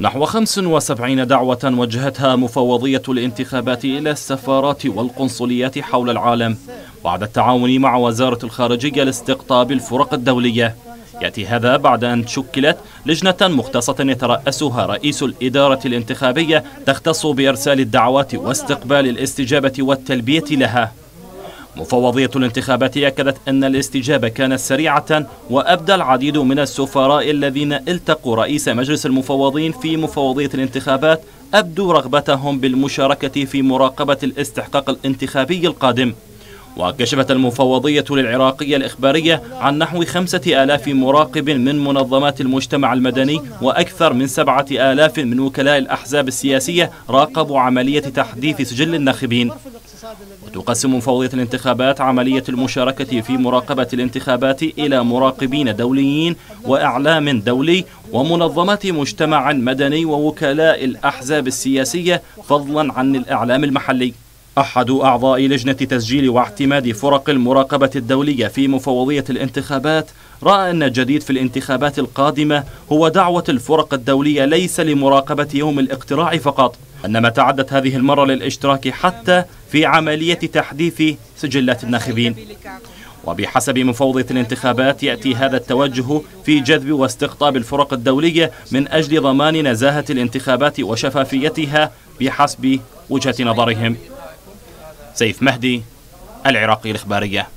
نحو 75 دعوة وجهتها مفوضية الانتخابات إلى السفارات والقنصليات حول العالم بعد التعاون مع وزارة الخارجية لاستقطاب الفرق الدولية. يأتي هذا بعد أن شكلت لجنة مختصة يترأسها رئيس الإدارة الانتخابية تختص بإرسال الدعوات واستقبال الاستجابة والتلبية لها. مفوضية الانتخابات أكدت أن الاستجابة كانت سريعة وأبدى العديد من السفراء الذين التقوا رئيس مجلس المفوضين في مفوضية الانتخابات أبدوا رغبتهم بالمشاركة في مراقبة الاستحقاق الانتخابي القادم. وكشفت المفوضية للعراقية الإخبارية عن نحو خمسة آلاف مراقب من منظمات المجتمع المدني وأكثر من سبعة آلاف من وكلاء الأحزاب السياسية راقبوا عملية تحديث سجل الناخبين. وتقسم مفوضية الانتخابات عملية المشاركة في مراقبة الانتخابات إلى مراقبين دوليين وإعلام دولي ومنظمات مجتمع مدني ووكلاء الأحزاب السياسية فضلا عن الإعلام المحلي. أحد أعضاء لجنة تسجيل واعتماد فرق المراقبة الدولية في مفوضية الانتخابات رأى أن الجديد في الانتخابات القادمة هو دعوة الفرق الدولية ليس لمراقبة يوم الاقتراع فقط إنما تعدت هذه المرة للاشتراك حتى في عملية تحديث سجلات الناخبين. وبحسب مفوضية الانتخابات يأتي هذا التوجه في جذب واستقطاب الفرق الدولية من أجل ضمان نزاهة الانتخابات وشفافيتها بحسب وجهة نظرهم. سيف مهدي العراقي الإخبارية